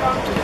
Thank you.